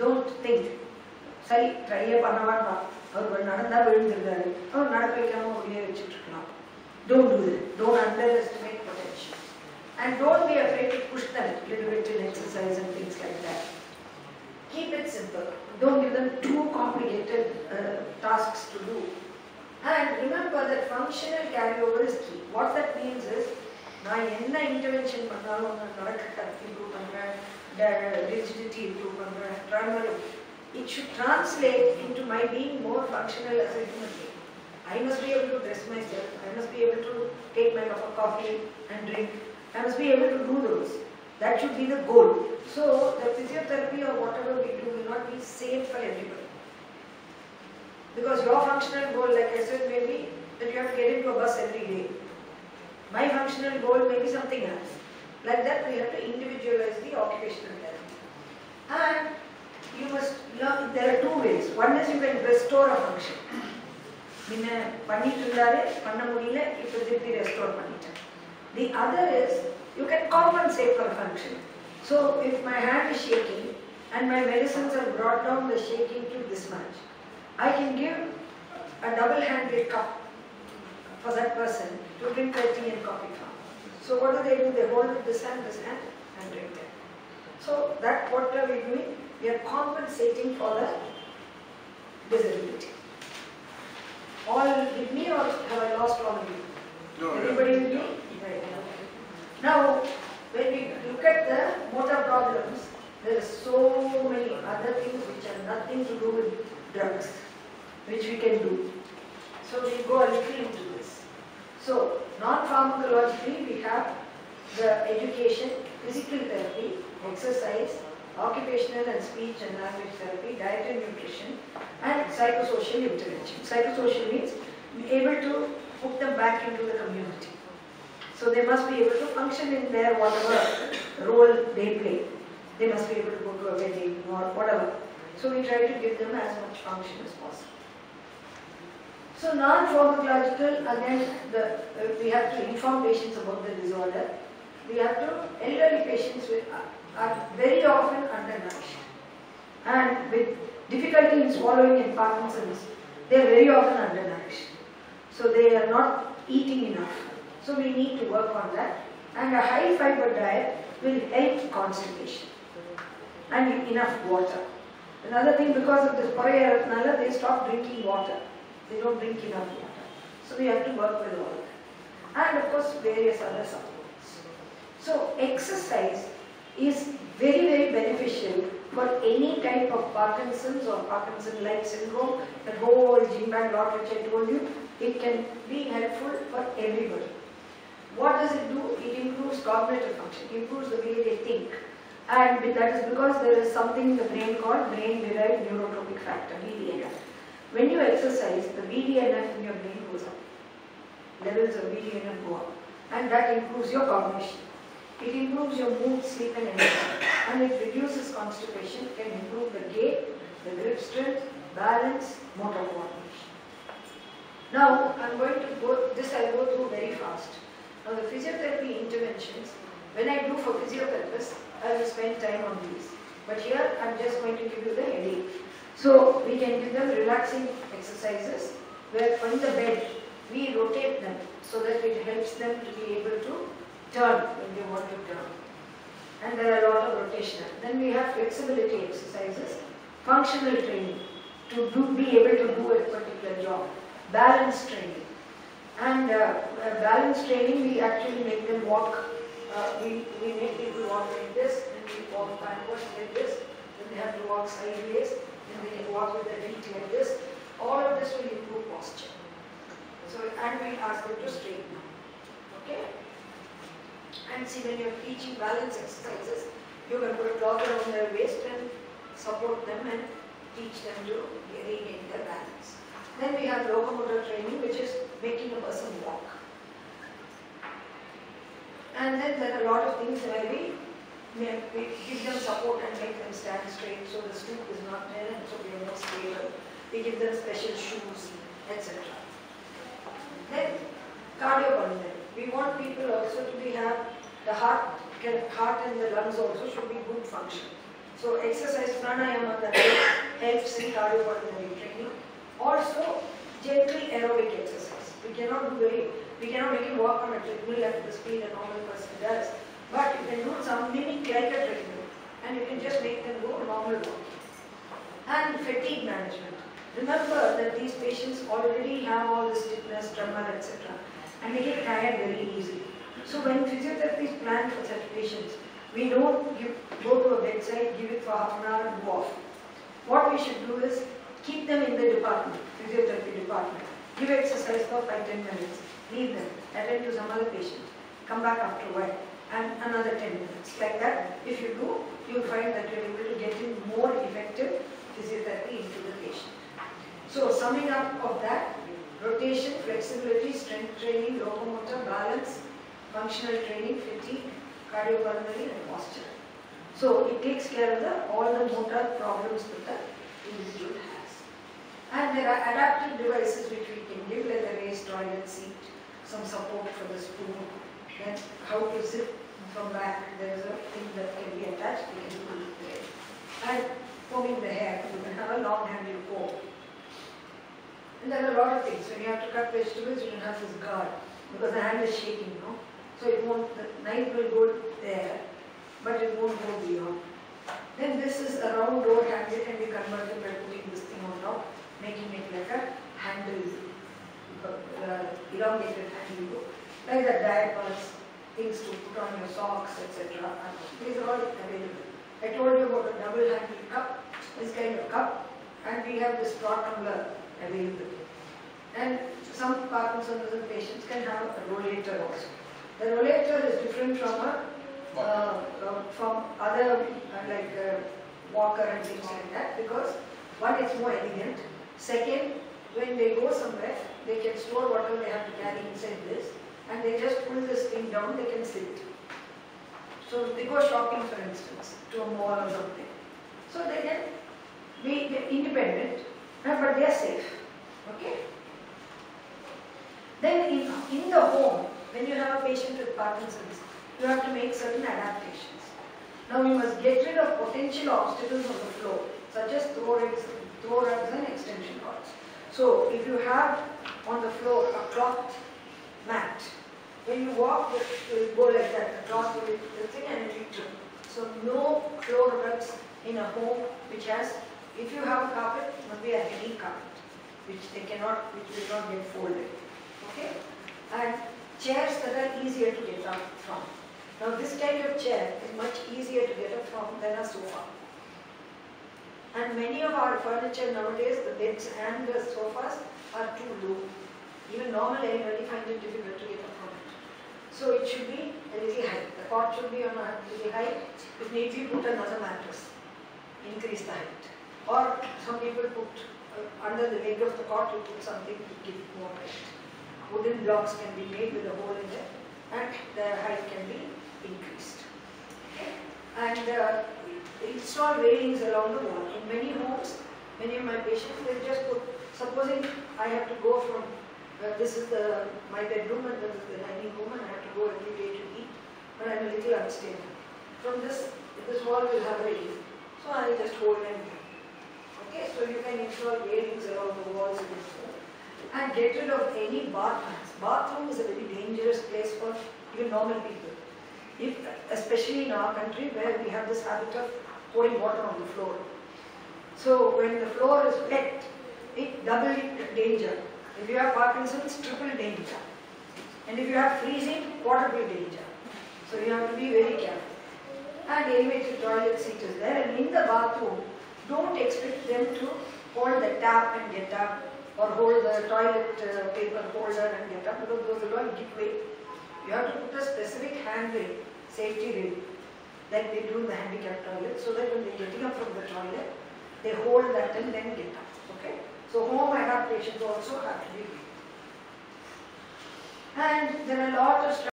Don't think சரி ட்ரையே பண்ண வேண்டாம் அவர் நடந்தா விழுந்துருந்தாரு அவர் நடக்க வைக்காம அப்படியே வச்சுட்டு இருக்கலாம் don't two it don't underestimate potential and don't B afraid to push them little bit in exercise and things like that keep it simple don't give them too complicated uh, tasks to do and remember that functional carryover is key what that means is நான் என்ன intervention பண்ணாலும் நான் நடக்க improve பண்ணுறேன் the rigidity into Brahmanam, it should translate into my being more functional as a human being. I must be able to dress myself, I must be able to take my cup of coffee and drink, I must be able to do those. That should be the goal. So the physiotherapy or whatever we do will not be same for everybody. Because your functional goal, like I said, may be that you have to get into a bus every day. My functional goal may be something else. Like that, we have to individualize the occupational therapy. And you must learn, there are two ways. One is you can restore a function. முன்ன பண்ணிட்டு இருந்தாரு பண்ண முடியல இப்போ திருப்பி restore பண்ணிட்டேன் the other is you can compensate for function so if my hand is shaking and my medicines R brought down the shaking to this much I can give a double handed cup for that person to drink their tea and coffee from. So what do they do? They hold this hand, this hand and drink that. So that what are we doing? We are compensating for the disability. All with me or have I lost all of you? No, Everybody with me? Right. Now, when we look at the motor problems, there are so many other things which have nothing to do with drugs, which we can do. So we go a little into this. So, non-pharmacologically, we have the education, physical therapy, exercise, occupational and speech and language therapy, diet and nutrition, and psychosocial intervention. Psychosocial means able to put them back into the community. So they must be able to function in their whatever role they play. They must be able to go to a wedding or whatever. So we try to give them as much function as possible. So non-pharmacological, again, the, uh, we have to inform patients about the disorder. We have to, elderly patients will, are very often undernourished. And with difficulty in swallowing and Parkinson's, they are very often undernourished. So they are not eating enough. So we need to work on that. And a high fiber diet will help constipation and enough water. Another thing, because of this Nala, they stop drinking water. They don't drink enough water. So we have to work with all that. And of course, various other supplements. So exercise is very, very beneficial for any type of Parkinson's or Parkinson-like syndrome. The whole bag lot which I told you, it can be helpful for everybody. What does it do? It improves cognitive function, it improves the way they think. And that is because there is something in the brain called brain-derived neurotrophic factor, BDNF. When you exercise, the BDNF in your brain goes up. Levels of BDNF go up. And that improves your cognition. It improves your mood, sleep and energy. And it reduces constipation, can improve the gait, the grip strength, balance, motor coordination. Now, I'm going to go, this I'll go through very fast. Now, the physiotherapy interventions, when I do for physiotherapists, I will spend time on these. But here, I'm just going to give you the headache. So, we can give them relaxing exercises, where on the bed, we rotate them so that it helps them to be able to turn when they want to turn. And there are a lot of rotational. Then we have flexibility exercises, functional training to do, be able to do a particular job, balance training. And uh, uh, balance training, we actually make them walk. Uh, we, we make people walk like this, and we walk backwards like this. Then they have to walk sideways, and they walk with their feet like this. All of this will improve posture. So, and we ask them to straighten up. Okay? And see, when you're teaching balance exercises, you can put a cloth around their waist and support them and teach them to regain their balance. Then we have locomotor training, which is making a person walk. And then there are a lot of things where we give them support and make them stand straight so the stoop is not there and so we are more stable. We give them special shoes, etc. Then cardiopulmonary. We want people also to be have the heart, heart and the lungs also should be good function. So exercise pranayama that helps in cardiopulmonary training. Also, gentle aerobic exercise. We cannot do very, we cannot him walk on a treadmill at the speed a normal person does. But you can do some like a treadmill and you can just make them go normal walking. And fatigue management. Remember that these patients already have all the stiffness, tremor, etc. and they get tired very easily. So when physiotherapy is planned for such patients, we don't give, go to a bedside, give it for half an hour and go off. What we should do is keep them in the department, physiotherapy department. Give exercise for 5-10 minutes, leave them, attend to some other patient, come back after a while and another 10 minutes. Like that, if you do, you'll find that you're able to get in more effective physiotherapy into the patient. So summing up of that, rotation, flexibility, strength training, locomotor, balance, functional training, fatigue, cardiopulmonary and posture. So it takes care of the, all the motor problems that the individual has. And there are adaptive devices which we can give like the raised toilet seat, some support for the stool, then how to sit from back, there is a thing that can be attached, we can there. And combing the hair, you can have a long handled comb. And there are a lot of things. When you have to cut vegetables, you can have this guard because the hand is shaking, no? So it won't, the knife will go there, but it won't go beyond. Then this is a round door handle and we convert it by putting this thing on top, making it like a handle, uh, elongated handle, like the diapers, things to put on your socks, etc. These are all available. I told you about a double-handled cup, this kind of cup, and we have this straw tumbler available. And some Parkinson's patients can have a rollator also. The rollator is different from a uh, from other uh, like uh, walker and things like that because one it's more elegant. Second, when they go somewhere, they can store whatever they have to carry inside this, and they just pull this thing down. They can sit. So they go shopping, for instance, to a mall or something, so they can be independent, but they are safe. Okay. Then in, in the home, when you have a patient with Parkinson's, you have to make certain adaptations. Now you must get rid of potential obstacles on the floor, such as throw rugs, throw rugs and extension cords. So if you have on the floor a cloth mat, when you walk, will go like that. The cloth will the thing and it will. So no floor rugs in a home which has, if you have a carpet, it must be a heavy carpet, which they cannot, which will not get folded. Okay? And chairs that are easier to get up from. Now this kind of chair is much easier to get up from than a sofa. And many of our furniture nowadays, the beds and the sofas are too low. Even normal anybody find it difficult to get up. So it should be a little high. The cot should be on a little high. If need be, put another mattress. Increase the height. Or some people put uh, under the leg of the cot, you put something to give it more height. Wooden blocks can be made with a hole in it and the height can be increased. Okay? And uh, install railings along the wall. In many homes, many of my patients, they just put, supposing I have to go from, uh, this is the my bedroom and this is the dining room and I have to go every day to eat, but I'm a little unstable. From this, this wall will have a railing. So I will just hold them. Okay, so you can install railings around the walls home and get rid of any bathrooms. Bathroom is a very dangerous place for even normal people. If, especially in our country where we have this habit of pouring water on the floor. So when the floor is wet, it double danger. If you have Parkinson's, triple danger. And if you have freezing, quadruple danger. So you have to be very careful. And elevated toilet seat is there. And in the bathroom, don't expect them to hold the tap and get up or hold the toilet uh, paper holder and get up because those will all give way. You have to put a specific handrail, safety rail, like they do in the handicapped toilet, so that when they're getting up from the toilet, they hold that and then get up. So oh home adaptations oh, also have to be. And there are a lot of